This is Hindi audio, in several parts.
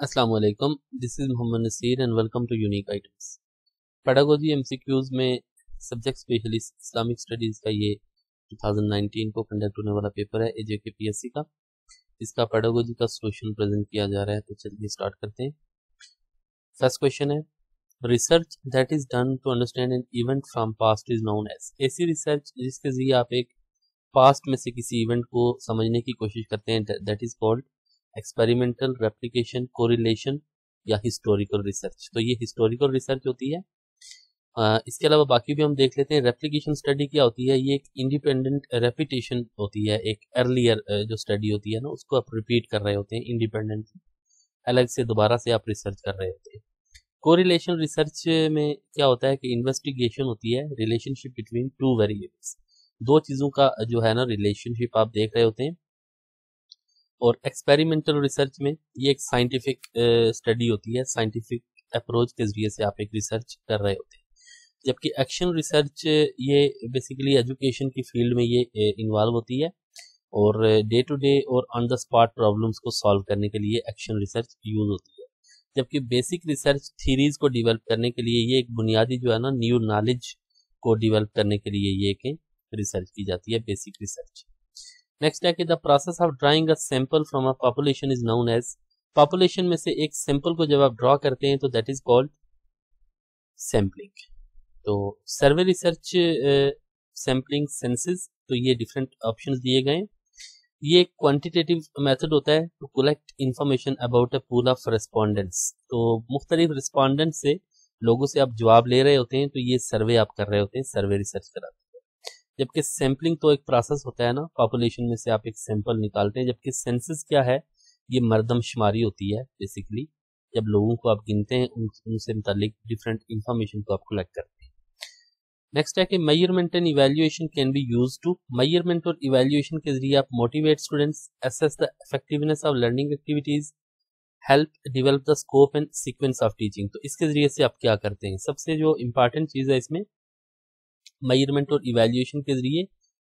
अस्सलाम वालेकुम this is Mohammad Naseer and welcome to unique items pedagogy MCQs में सब्जेक्ट स्पेशलिस्ट इस्लामिक स्टडीज़ का ये 2019 को कंडक्ट होने वाला पेपर है एजे पीएससी का। इसका पेडागोजी का सोल्यूशन प्रेजेंट किया जा रहा है तो चलिए स्टार्ट करते हैं। फ़र्स्ट क्वेश्चन है research that is done to understand an event from past is known as ऐसी रिसर्च जिसके ज़रिए आप एक पास्ट में से किसी इवेंट को समझने की कोशिश करते हैं that is called experimental replication correlation या हिस्टोरिकल रिसर्च तो ये हिस्टोरिकल रिसर्च होती है। इसके अलावा बाकी भी हम देख लेते हैं रेप्लीकेशन स्टडी क्या होती है? ये एक इंडिपेंडेंट रेपिटेशन होती है, एक अर्लियर जो स्टडी होती है ना, उसको आप रिपीट कर रहे होते हैं इंडिपेंडेंट अलग से दोबारा से आप रिसर्च कर रहे होते हैं। कोरिलेशन रिसर्च में क्या होता है कि इन्वेस्टिगेशन होती है रिलेशनशिप बिटवीन टू वेरिएबल्स दो चीज़ों का जो है ना रिलेशनशिप आप देख रहे होते हैं। और एक्सपेरिमेंटल रिसर्च में ये एक साइंटिफिक स्टडी होती है साइंटिफिक अप्रोच के ज़रिए से आप एक रिसर्च कर रहे होते हैं। जबकि एक्शन रिसर्च ये बेसिकली एजुकेशन की फ़ील्ड में ये इन्वॉल्व होती है और डे टू डे और ऑन द स्पॉट प्रॉब्लम्स को सॉल्व करने के लिए एक्शन रिसर्च यूज़ होती है। जबकि बेसिक रिसर्च थीरीज को डिवेल्प करने के लिए ये एक बुनियादी जो है ना न्यू नॉलेज को डिवेल्प करने के लिए ये एक रिसर्च की जाती है बेसिक रिसर्च नेक्स्ट है कि the process of drawing a sample from a population is known as population में से एक सैंपल को जब आप ड्रॉ करते हैं तो दैट इज़ कॉल्ड सैम्पलिंग तो सर्वे रिसर्च सैम्पलिंग सेंसेस तो ये डिफरेंट ऑप्शन दिए गए ये क्वांटिटेटिव मेथड होता है to collect information about a pool of respondents तो मुख्तलिफ़ रिस्पॉन्डेंट से लोगों से आप जवाब ले रहे होते हैं तो ये सर्वे आप कर रहे होते हैं, सर्वे रिसर्च कराते हैं। जबकि सैम्पलिंग तो एक प्रोसेस होता है ना पॉपुलेशन में से आप एक सैंपल निकालते हैं जबकि सेंसस क्या है? ये मरदमशुमारी होती है बेसिकली जब लोगों को आप गिनते हैं उन, उनसे डिफरेंट इंफॉर्मेशन को आप कलेक्ट करते हैं। नेक्स्ट है कि measurement and evaluation can be use to measurement और इवेल्युएशन के ज़रिए आप motivate students assess the effectiveness of learning activities help develop the scope and sequence of teaching तो इसके ज़रिए से आप क्या करते हैं? सबसे जो इंपॉर्टेंट चीज़ है इसमें मेज़रमेंट और इवेल्युएशन के ज़रिए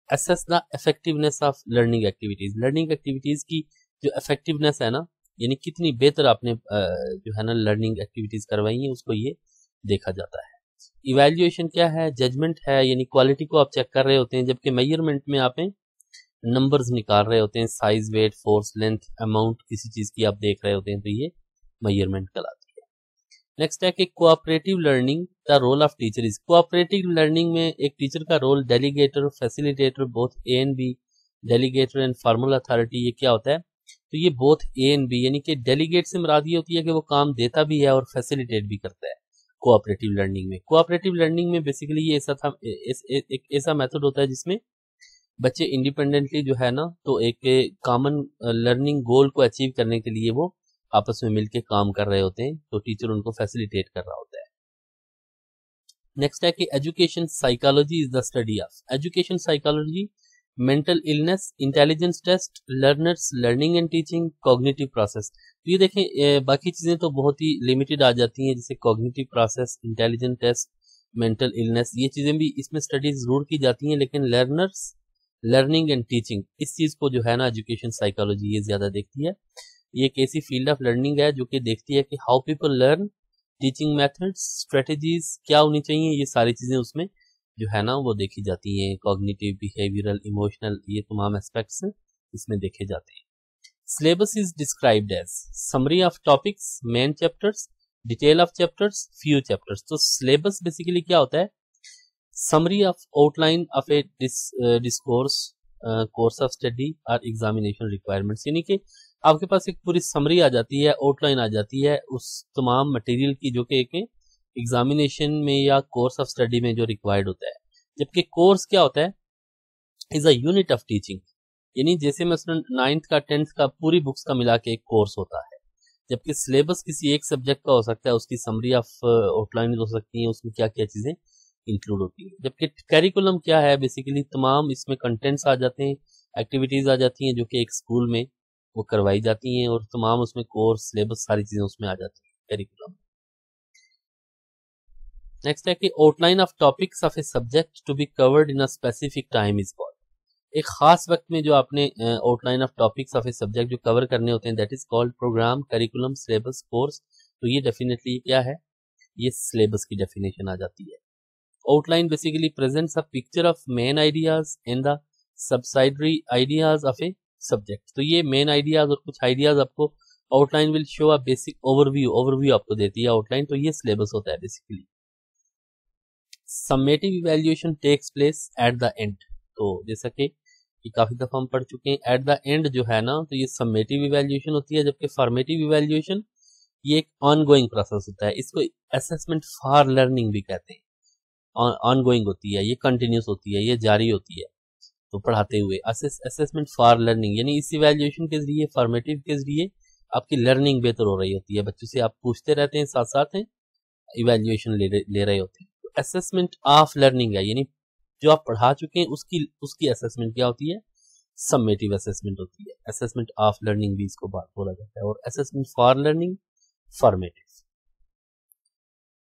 assess the effectiveness of learning activities learning activities की जो इफेक्टिवनेस है ना, यानी कितनी बेहतर आपने जो है ना लर्निंग एक्टिविटीज़ करवाई है, उसको ये देखा जाता है। इवेल्युएशन क्या है? जजमेंट है, यानी क्वालिटी को आप चेक कर रहे होते हैं, जबकि मेज़रमेंट में आप नंबर्स निकाल रहे होते हैं size weight force length amount किसी चीज़ की आप देख रहे होते हैं तो ये मेज़रमेंट कहलाता है। नेक्स्ट है कि cooperative learning the role of teacher is cooperative learning में एक टीचर का role delegator facilitator both A and B delegator and formal authority ये क्या होता है? तो ये बोथ ए एंड बी यानी कि डेलीगेट से मुराद ये होती है कि वो काम देता भी है और फैसिलिटेट भी करता है कोऑपरेटिव लर्निंग में। कोऑपरेटिव लर्निंग में बेसिकली ये ऐसा था एक ऐसा मेथड होता है जिसमें बच्चे इंडिपेंडेंटली जो है ना तो एक कॉमन लर्निंग गोल को अचीव करने के लिए वो आपस में मिलकर काम कर रहे होते हैं तो टीचर उनको फैसिलिटेट कर रहा होता है। नेक्स्ट है कि education psychology is the study of education psychology mental illness intelligence test learners learning and teaching cognitive process तो ये देखें बाकी चीज़ें तो बहुत ही लिमिटेड आ जाती हैं, जैसे cognitive process intelligent test mental illness ये चीज़ें भी इसमें स्टडीज़ ज़रूर की जाती हैं, लेकिन लर्नर्स लर्निंग एंड टीचिंग इस चीज़ को जो है ना एजुकेशन साइकोलॉजी ये ज़्यादा देखती है। ये एक ऐसी फ़ील्ड ऑफ़ लर्निंग है जो कि देखती है कि how people learn teaching methods strategies क्या होनी चाहिए, ये सारी चीज़ें उसमें जो है ना, वो देखी जाती हैं। कॉग्निटिव बिहेवियरल इमोशनल ये तमाम एस्पेक्ट्स इसमें देखे जाते हैं। Syllabus is described as summary of topics main chapters detail of chapters few chapters तो सिलेबस बेसिकली क्या होता है? Summary of outline of a discourse course of study और एग्जामिनेशन रिक्वायरमेंट्स यानी कि आपके पास एक पूरी समरी आ जाती है आउटलाइन आ जाती है उस तमाम मटेरियल की जो कि एक एग्जामिनेशन में या कोर्स ऑफ़ स्टडी में जो रिक्वायर्ड होता है। जबकि कोर्स क्या होता है? Is a unit of teaching यानी जैसे मसलन नाइन्थ का टेंथ का, पूरी बुक्स का मिला के एक कोर्स होता है। जबकि सिलेबस किसी एक सब्जेक्ट का हो सकता है, उसकी समरी ऑफ़ आउटलाइन हो सकती है, उसमें क्या क्या चीज़ें इंक्लूड होती है। जबकि कैरिकुलम क्या है? बेसिकली तमाम इसमें कंटेंट्स आ जाते हैं एक्टिविटीज़ आ जाती हैं जो कि एक स्कूल में वो करवाई जाती हैं और तमाम उसमें कोर्स सिलेबस, सारी चीज़ें उसमें आ जाती हैं करिकुलम नेक्स्ट है कि outline of topics of a subject to be covered in a specific time is called एक खास वक्त में जो आपने outline of topics of a subject जो कवर करने होते हैं that is called program curriculum syllabus course तो ये डेफिनेटली क्या है? ये सिलेबस की डेफिनेशन आ जाती है. Outline basically presents a picture of main ideas and the subsidiary ideas of a subject तो ये मेन आइडियाज़ और कुछ आइडियाज़ आपको outline will show a basic overview overview आपको देती है आउटलाइन तो ये सिलेबस होता है basically summative evaluation takes place at the end तो जैसा कि ये काफ़ी दफ़ा हम पढ़ चुके हैं एट द एंड जो है ना तो ये समेटिव इवेल्युएशन होती है, जबकि फॉर्मेटिव इवेल्युएशन ये एक ऑनगोइंग प्रोसेस होता है. इसको असेसमेंट फॉर लर्निंग भी कहते हैं. ऑनगोइंग होती है, ये कंटिन्यूस होती है, ये जारी होती है. तो पढ़ाते हुए। असेसमेंट फॉर लर्निंग यानी इस इवेल्युएशन के ज़रिए फॉर्मेटिव के ज़रिए आपकी लर्निंग बेहतर हो रही होती है। बच्चों से आप पूछते रहते हैं साथ साथ हैं इवेल्युएशन ले, ले रहे होते हैं। तो असेसमेंट ऑफ़ लर्निंग है यानी जो आप पढ़ा चुके हैं उसकी उसकी असेसमेंट क्या होती है? सबमेटिव असेसमेंट होती है। असेसमेंट ऑफ़ लर्निंग भी इसको बात बोला जाता है और assessment for learning formative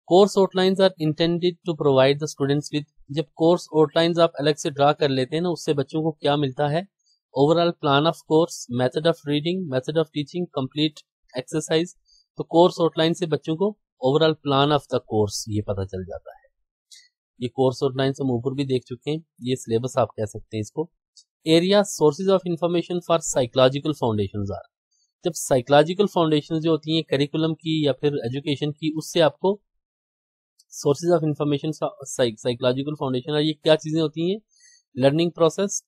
course outlines are intended to provide the students with जब कोर्स आउटलाइंस आप अलग से ड्रा कर लेते हैं ना, उससे बच्चों को क्या मिलता है? Overall plan of course method of reading method of teaching complete exercise तो कोर्स आउटलाइन से बच्चों को overall plan of the course ये पता चल जाता है। ये कोर्स आउटलाइन हम ऊपर भी देख चुके हैं। ये सिलेबस आप कह सकते हैं इसको। Area sources of information for psychological foundation are जब साइकोलॉजिकल फाउंडेशन जो होती हैं करिकुलम की या फिर एजुकेशन की, उससे आपको sources of information psychological foundation और ये क्या चीज़ें होती हैं? Learning process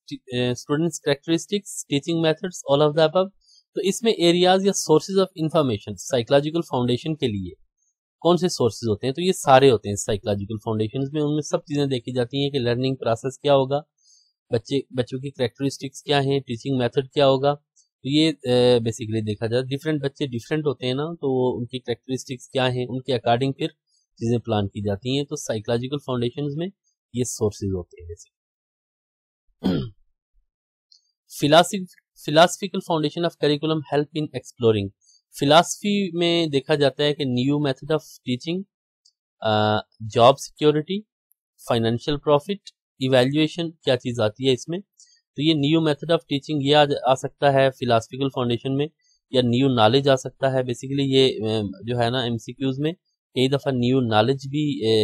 students characteristics teaching methods all of the above तो इसमें एरियाज़ या sources of information psychological foundation के लिए कौन से सोर्सेज होते हैं? तो ये सारे होते हैं साइकोलॉजिकल फाउंडेशन में। उनमें सब चीज़ें देखी जाती हैं कि लर्निंग प्रोसेस क्या होगा, बच्चे, बच्चों की करेक्टरिस्टिक्स क्या हैं टीचिंग मेथड क्या होगा। तो ये बेसिकली देखा जाए। डिफरेंट बच्चे डिफरेंट होते हैं ना तो उनकी करेक्टरिस्टिक्स क्या हैं, उनके अकॉर्डिंग फिर चीज़ें प्लान की जाती हैं तो साइकोलॉजिकल फाउंडेशन में ये सोर्सेज होते हैं philosophical foundation of curriculum help in exploring philosophy में देखा जाता है कि new method of teaching job security financial profit evaluation क्या चीज़ आती है इसमें? तो ये न्यू मेथड ऑफ़ टीचिंग ये आ, आ सकता है फिलासफिकल फाउंडेशन में या न्यू नॉलेज आ सकता है बेसिकली ये जो है ना एमसीक्यूज में कई दफ़ा न्यू नॉलेज भी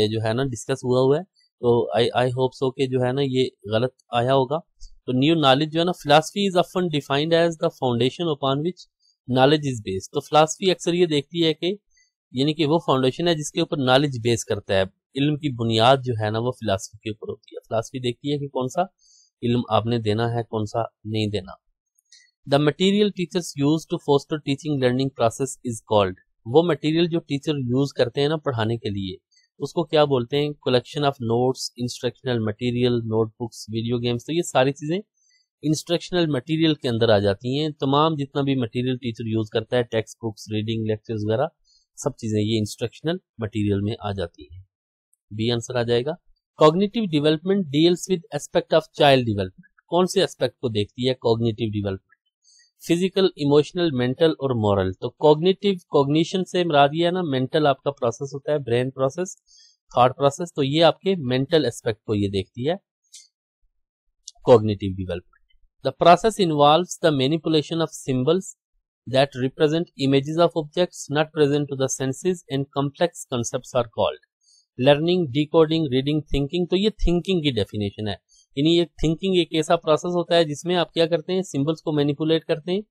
जो है ना डिस्कस हुआ हुआ है। तो आई आई होप सो के जो है ना, ये गलत आया होगा। तो न्यू नॉलेज जो है ना philosophy is often defined as the foundation upon which knowledge is based तो फिलासफी अक्सर ये देखती है कि, यानी कि वो फाउंडेशन है जिसके ऊपर नॉलेज बेस करता है। इल्म की बुनियाद जो है ना, वो फिलासफी के ऊपर होती है। फिलासफी देखती है कि कौन सा इल्म आपने देना है, कौन सा नहीं देना। The material teachers use to foster teaching learning process is called वो मटेरियल जो टीचर यूज़ करते हैं ना पढ़ाने के लिए, उसको क्या बोलते हैं? Collection of notes instructional material notebooks video games तो ये सारी चीज़ें इंस्ट्रक्शनल मटेरियल के अंदर आ जाती हैं। तमाम जितना भी मटेरियल टीचर यूज़ करता है टेक्स्ट बुक्स रीडिंग लेक्चर्स वगैरह, सब चीज़ें ये इंस्ट्रक्शनल मटेरियल में आ जाती हैं। बी आंसर आ जाएगा। Cognitive development deals with aspect of child development कौन से एस्पेक्ट को देखती है? Cognitive development physical emotional mental और मॉरल तो कॉग्निटिव कॉग्निशन से मरा दिया ना मेंटल आपका प्रोसेस होता है ब्रेन प्रोसेस थॉट प्रोसेस तो ये आपके मेंटल एस्पेक्ट को ये देखती है cognitive development the process involve the manipulation of symbols that represent images of object not present to the senses and complex concept are called learning decoding reading thinking तो ये थिंकिंग की डेफिनेशन है. यानी ये थिंकिंग एक ऐसा प्रोसेस होता है जिसमें आप क्या करते हैं सिंबल्स को मैनिपुलेट करते हैं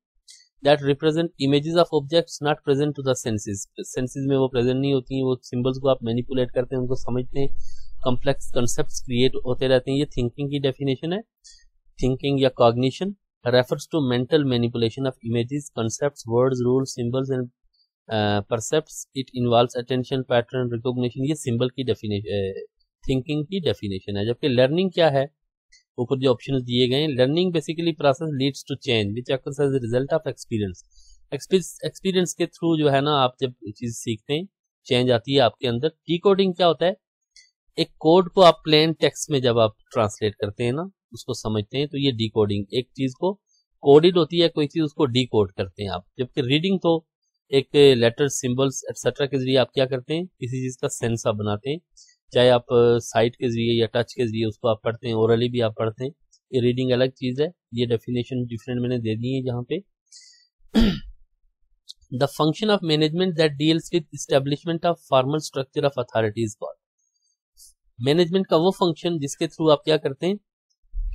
that represent images of objects not present to the senses senses में वो प्रेजेंट नहीं होती हैं वो सिंबल्स को आप मैनिपुलेट करते हैं उनको समझते हैं कॉम्प्लेक्स कंसेप्ट क्रिएट होते रहते हैं। ये थिंकिंग की डेफिनेशन है। थिंकिंग या cognition refers to mental manipulation of images words, rules, symbols and uh, percepts. It involves attention, pattern, recognition. ये सिंबल की डेफिनेशन थिंकिंग की डेफिनेशन है। जबकि लर्निंग क्या है? ऊपर जो ऑप्शन दिए गए learning basically process leads to change which occurs as result of experience experience के थ्रू जो है ना, आप जब चीज़ सीखते हैं चेंज आती है आपके अंदर। डिकोडिंग क्या होता है? एक कोड को आप प्लेन टेक्स्ट में जब आप ट्रांसलेट करते हैं ना, उसको समझते हैं तो ये डिकोडिंग एक चीज़ को कोडिड होती है, कोई चीज़ उसको डिकोड करते हैं आप। जबकि रीडिंग तो एक लेटर सिंबल्स एक्सेट्रा के ज़रिए आप क्या करते हैं, किसी चीज़ का सेंस आप बनाते हैं। चाहे आप साइट के ज़रिए या टच के ज़रिए उसको आप पढ़ते हैं ओरली भी आप पढ़ते हैं, ये रीडिंग अलग चीज़ है, ये डेफिनेशन डिफरेंट मैंने दे दी है यहाँ पे। The function of management that deals with establishment of formal structure of authorities called management का वो फ़ंक्शन जिसके थ्रू आप क्या करते हैं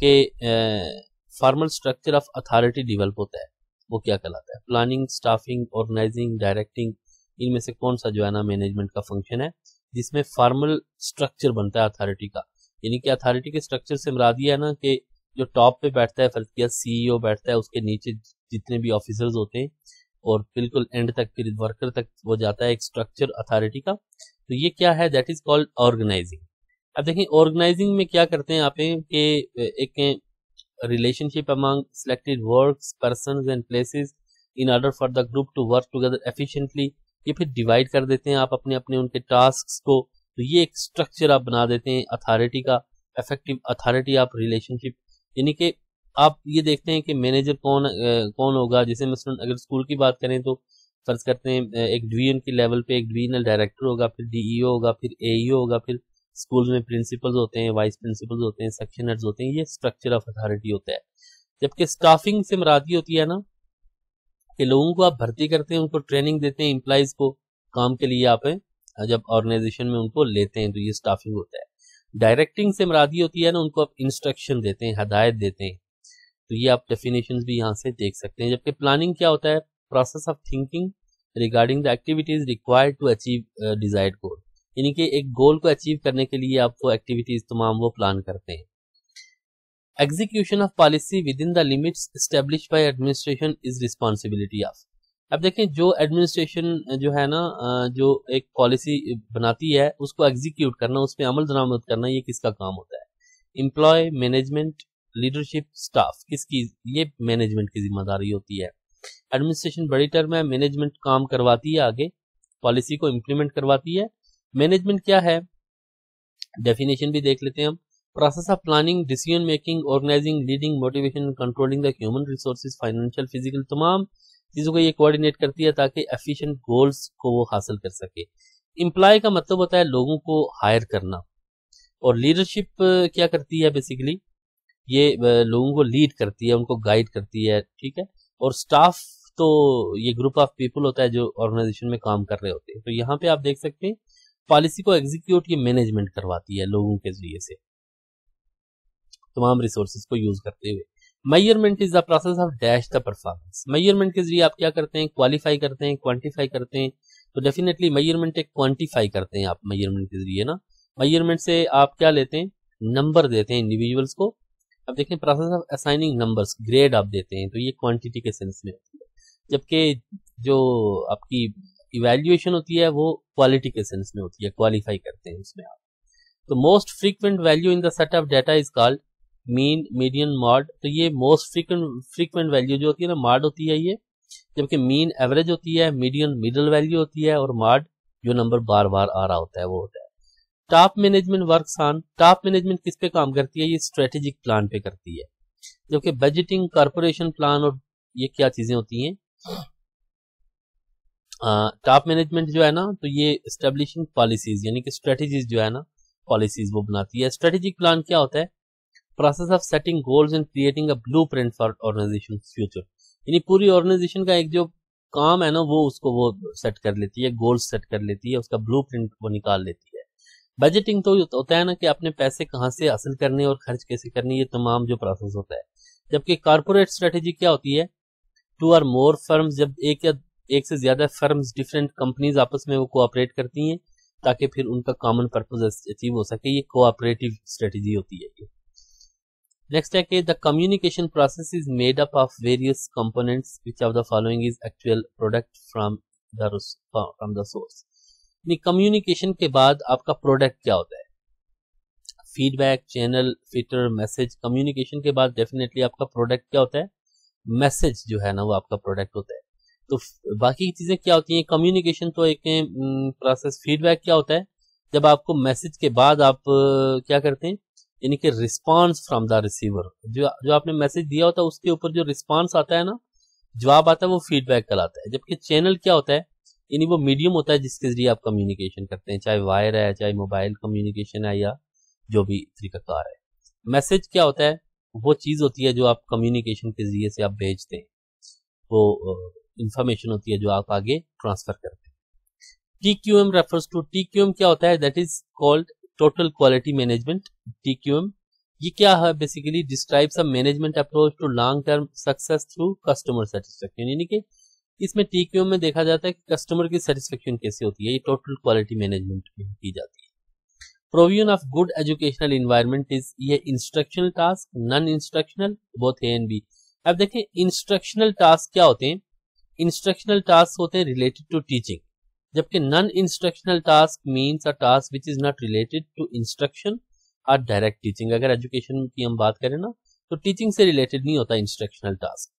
कि formal structure of authority develop होता है, वो क्या कहलाता है? प्लानिंग स्टाफिंग ऑर्गेनाइजिंग डायरेक्टिंग इनमें से कौन सा जो है ना मैनेजमेंट का फ़ंक्शन है? जिसमें फॉर्मल स्ट्रक्चर बनता है अथॉरिटी का। यानी कि अथॉरिटी के स्ट्रक्चर से मुराद है ना कि जो टॉप पे बैठता है, फ़र्ज़ सीईओ बैठता है, उसके नीचे जितने भी ऑफिसर्स होते हैं, और बिल्कुल एंड तक फिर वर्कर तक वो जाता है एक स्ट्रक्चर अथॉरिटी का। तो ये क्या है? दैट इज़ कॉल्ड ऑर्गेनाइजिंग अब देखें ऑर्गेनाइजिंग में क्या करते हैं आप कि एक relationship among selected works persons and places in order for the group to work together efficiently ये फिर डिवाइड कर देते हैं आप अपने अपने उनके टास्क को। तो ये एक स्ट्रक्चर आप बना देते हैं अथॉरिटी का इफ़ेक्टिव अथॉरिटी आप रिलेशनशिप यानी कि आप ये देखते हैं कि मैनेजर कौन आ, कौन होगा। जैसे मसलन अगर स्कूल की बात करें तो फ़र्ज़ करते हैं एक डिवीज़न के लेवल पे एक डिवीजनल डायरेक्टर होगा फिर डीईओ होगा फिर एईओ होगा फिर स्कूल में प्रिंसिपल्स होते हैं वाइस प्रिंसिपल्स होते हैं सेक्शन हेड्स होते हैं। ये स्ट्रक्चर ऑफ़ अथॉरिटी होता है। जबकि स्टाफिंग से मरादी होती है ना कि लोगों को आप भर्ती करते हैं, उनको ट्रेनिंग देते हैं इम्प्लाइज को काम के लिए आप जब ऑर्गेनाइजेशन में उनको लेते हैं तो ये स्टाफिंग होता है। डायरेक्टिंग से मरादी होती है ना, उनको आप इंस्ट्रक्शन देते हैं, हदायत देते हैं। तो ये आप डेफिनेशन भी यहाँ से देख सकते हैं। जबकि प्लानिंग क्या होता है? Process of thinking regarding the activities required to achieve desired goal यानी कि एक गोल को अचीव करने के लिए आपको एक्टिविटीज़ तमाम वो प्लान करते हैं। Execution of policy within the limits establish by administration is responsibility of अब देखें, जो एडमिनिस्ट्रेशन जो है ना जो एक पॉलिसी बनाती है, उसको एग्जीक्यूट करना उस पर अमल दरामद करना, ये किसका काम होता है? एम्प्लॉय मैनेजमेंट लीडरशिप स्टाफ किसकी, ये मैनेजमेंट की ज़िम्मेदारी होती है। एडमिनिस्ट्रेशन बड़ी टर्म है मैनेजमेंट काम करवाती है आगे पॉलिसी को इम्प्लीमेंट करवाती है। मैनेजमेंट क्या है? डेफिनेशन भी देख लेते हैं हम। Process of planning decision making organizing leading motivation controlling the human resources financial physical तमाम चीज़ों को ये कोऑर्डिनेट करती है ताकि एफिशिएंट गोल्स को वो हासिल कर सके। इम्प्लॉय का मतलब होता है लोगों को हायर करना। और लीडरशिप क्या करती है बेसिकली ये लोगों को लीड करती है, उनको गाइड करती है, ठीक है? और स्टाफ तो ये ग्रुप ऑफ़ पीपल होता है जो ऑर्गेनाइजेशन में काम कर रहे होते हैं। तो यहाँ पे आप देख सकते हैं पॉलिसी को एग्जीक्यूट ये मैनेजमेंट करवाती है लोगों के ज़रिए से। तमाम रिसोर्सेज को यूज़ करते हुए। Measurement is the process of dash the performance measurement के ज़रिए आप क्या करते हैं? क्वालिफाई करते हैं क्वांटिफाई करते हैं। तो डेफिनेटली मेयरमेंट एक क्वांटिफाई करते हैं आप मेयरमेंट के ज़रिए ना? मेयरमेंट से आप क्या लेते हैं? नंबर देते हैं इंडिविजुअल्स को। अब देखें process of assigning numbers grade आप देते हैं तो ये क्वांटिटी के सेंस में होती है। जबकि जो आपकी इवेल्युएशन होती है, वो क्वालिटी के सेंस में होती है। क्वालिफाई करते हैं उसमें आप। तो most frequent value in the set of data is called mean median mode तो ये मोस्ट फ्रीक्वेंट फ्रीक्वेंट वैल्यू जो होती है ना मॉड होती है ये, जबकि मीन एवरेज होती है मीडियन मिडल वैल्यू होती है, और मॉड जो नंबर बार बार आ रहा होता है, वो होता है। Top management work on top management किस पे काम करती है? ये स्ट्रेटेजिक प्लान पे करती है। जबकि बजटिंग कारपोरेशन प्लान और ये क्या चीज़ें होती हैं? टॉप मैनेजमेंट जो है ना तो ये स्टेब्लिशिंग पॉलिसीज़ यानी कि स्ट्रेटेजीज जो है ना पॉलिसीज़ वो बनाती है। स्ट्रेटेजिक प्लान क्या होता है? Process of setting goals and creating a blueprint for organization future यानी पूरी ऑर्गेनाइजेशन का एक जो काम है ना, वो उसको वो सेट कर लेती है गोल्स सेट कर लेती है, उसका ब्लू प्रिंट वो निकाल लेती है। बजटिंग तो होता है ना कि अपने पैसे कहाँ से हासिल करने और खर्च कैसे करने, ये तमाम जो प्रोसेस होता है। जबकि कारपोरेट स्ट्रेटेजी क्या होती है? टू आर मोर फर्म्स जब एक या एक से ज़्यादा फर्म्स डिफरेंट कंपनीज़ आपस में वो कोऑपरेट करती हैं, ताकि फिर उनका कॉमन पर्पज अचीव हो सके, ये कोऑपरेटिव स्ट्रेटेजी होती है। ये नेक्स्ट है कि the communication process is made up of various components which of the following is actual product from the from the source communication के बाद आपका प्रोडक्ट क्या होता है? Feedback channel filter message communication के बाद डेफिनेटली आपका प्रोडक्ट क्या होता है? मैसेज जो है ना, वो आपका प्रोडक्ट होता है। तो बाकी चीज़ें क्या होती हैं? कम्युनिकेशन तो एक प्रोसेस फीडबैक क्या होता है? जब आपको मैसेज के बाद आप, क्या करते हैं? यानी कि रिस्पांस फ्रॉम द रिसीवर जो जो आपने मैसेज दिया होता है, उसके ऊपर जो रिस्पांस आता है ना, जवाब आता है, वो फीडबैक कहलाता है। जबकि चैनल क्या होता है? यानी वो मीडियम होता है जिसके ज़रिए आप कम्युनिकेशन करते हैं, चाहे वायर है, चाहे मोबाइल कम्युनिकेशन है या जो भी तरीकाकार है। मैसेज क्या होता है? वो चीज़ होती है जो आप कम्युनिकेशन के ज़रिए से आप भेजते हैं। वो इंफॉर्मेशन होती है जो आप आगे ट्रांसफ़र करते हैं। T Q M refers to T Q M क्या होता है? That is called total quality management T Q ये क्या है? Basically describes a management approach to long term success through customer satisfaction यानी कि इसमें टीक्यूएम में देखा जाता है कि कस्टमर की सेटिस्फेक्शन कैसे होती है। ये टोटल क्वालिटी मैनेजमेंट में की जाती है। Provision of good educational environment is ये instructional task non instructional both A and B अब देखें इंस्ट्रक्शनल टास्क क्या होते हैं? इंस्ट्रक्शनल टास्क होते हैं रिलेटेड टू टीचिंग जबकि non instructional task means a task which is not related to instruction और डायरेक्ट टीचिंग अगर एजुकेशन की हम बात करें ना तो टीचिंग से रिलेटेड नहीं होता इंस्ट्रक्शनल टास्क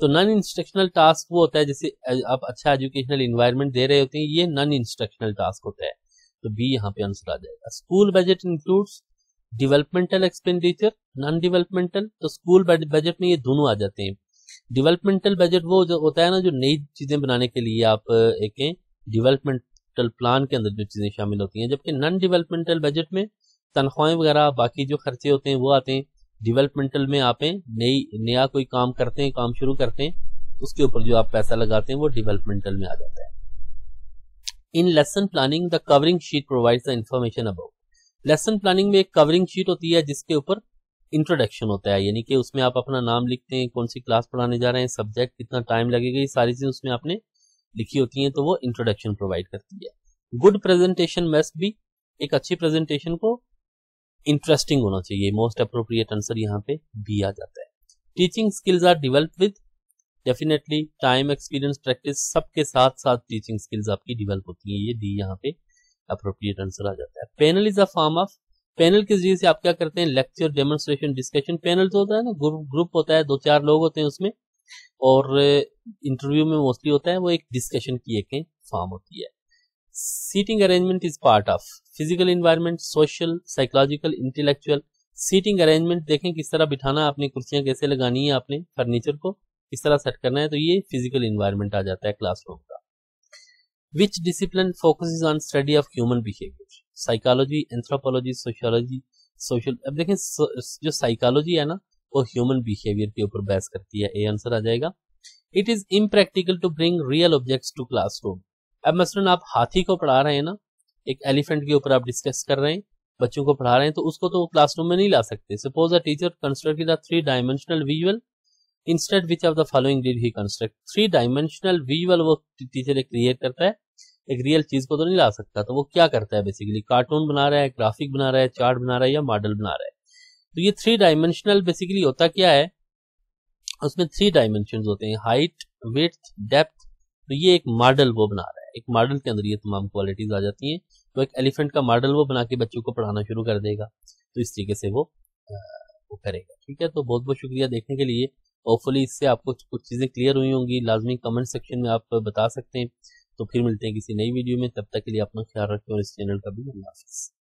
तो नॉन इंस्ट्रक्शनल टास्क वो होता है जैसे आप अच्छा एजुकेशनल इन्वायरमेंट दे रहे होते हैं, ये नॉन इंस्ट्रक्शनल टास्क होता है। तो बी यहाँ पे आंसर आ जाएगा। School budget includes developmental expenditure non developmental तो स्कूल बजट में ये दोनों आ जाते हैं। डेवलपमेंटल बजट वो जो होता है ना, जो नई चीज़ें बनाने के लिए आप एक डेवलपमेंटल प्लान के अंदर जो चीज़ें शामिल होती हैं, जबकि नॉन डेवलपमेंटल बजट में तनख्वाहें वगैरह, बाकी जो खर्चे होते हैं, वो आते हैं। डेवलपमेंटल में आप नई, नया कोई काम करते हैं, काम शुरू करते हैं, उसके ऊपर जो आप पैसा लगाते हैं, वो डेवलपमेंटल में आ जाता है। In lesson planning the covering sheet provide the information about lesson planning में एक कवरिंग शीट होती है, जिसके ऊपर इंट्रोडक्शन होता है, यानी कि उसमें आप अपना नाम लिखते हैं, कौन सी क्लास पढ़ाने जा रहे हैं सब्जेक्ट कितना टाइम लगेगा, ये सारी चीज़ें उसमें आपने लिखी होती हैं तो वो इंट्रोडक्शन प्रोवाइड करती है। गुड प्रेजेंटेशन मस्ट भी एक अच्छी प्रेजेंटेशन को इंटरेस्टिंग होना चाहिए। मोस्ट अप्रोप्रिएट आंसर यहाँ पे बी आ जाता है। Teaching skills are develop with definitely time experience practice सबके साथ साथ टीचिंग स्किल्स आपकी डिवेल्प होती है। ये डी यहाँ पे अप्रोप्रिएट आंसर आ जाता है। Panel is a form of panel के ज़रिए से आप क्या करते हैं? लेक्चर डेमोन्स्ट्रेशन डिस्कशन पैनल तो होता है ना ग्रुप होता है, दो चार लोग होते हैं उसमें। और इंटरव्यू में मोस्टली होता है वो एक डिस्कशन की एक फॉर्म होती है। Seating arrangement is part of physical environment social psychological intellectual seating arrangement देखें किस तरह बिठाना आपने कुर्सियाँ कैसे लगानी है, आपने फर्नीचर को किस तरह सेट करना है तो ये फ़िज़िकल इन्वायरमेंट आ जाता है क्लासरूम का। Which discipline focus on study of human behaviour psychology anthropology sociology social अब देखें जो साइकोलॉजी है ना वो ह्यूमन बिहेवियर के ऊपर बहस करती है ए आंसर आ जाएगा। It is impractical to bring real objects to classroom अब मसलन, आप हाथी को पढ़ा रहे हैं ना, एक एलिफेंट के ऊपर आप डिस्कस कर रहे हैं, बच्चों को पढ़ा रहे हैं तो उसको तो क्लासरूम में नहीं ला सकते। Suppose a teacher constructed a three dimensional visual instead which of the following did he construct three dimensional visual वो टीचर एक क्रिएट करता है, एक रियल चीज़ को तो नहीं ला सकता तो वो क्या करता है बेसिकली कार्टून बना रहा है ग्राफिक बना रहा है चार्ट बना रहा है या मॉडल बना रहा है? तो ये थ्री डायमेंशनल बेसिकली होता क्या है? उसमें थ्री डायमेंशन होते हैं हाइट विथ डेप्थ तो ये एक मॉडल वो बना रहा है। एक मॉडल के अंदर ये तमाम क्वालिटीज आ जाती हैं तो एक एलिफेंट का मॉडल वो बना के बच्चों को पढ़ाना शुरू कर देगा तो इस तरीके से वो वो करेगा, ठीक है? तो बहुत बहुत शुक्रिया देखने के लिए। होपफुली इससे आपको कुछ चीज़ें क्लियर हुई होंगी। लाजमी कमेंट सेक्शन में आप बता सकते हैं। तो फिर मिलते हैं किसी नई वीडियो में। तब तक के लिए अपना ख्याल रखें और इस चैनल का भी अल्लाह हाफिज़